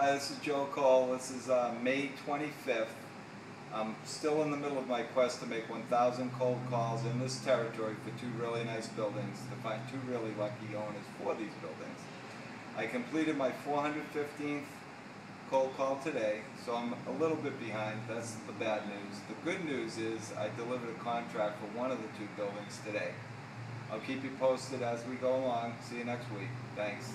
Hi, this is Joe Cole. This is uh, May 25th. I'm still in the middle of my quest to make 1,000 cold calls in this territory for two really nice buildings, to find two really lucky owners for these buildings. I completed my 415th cold call today, so I'm a little bit behind. That's the bad news. The good news is I delivered a contract for one of the two buildings today. I'll keep you posted as we go along. See you next week. Thanks.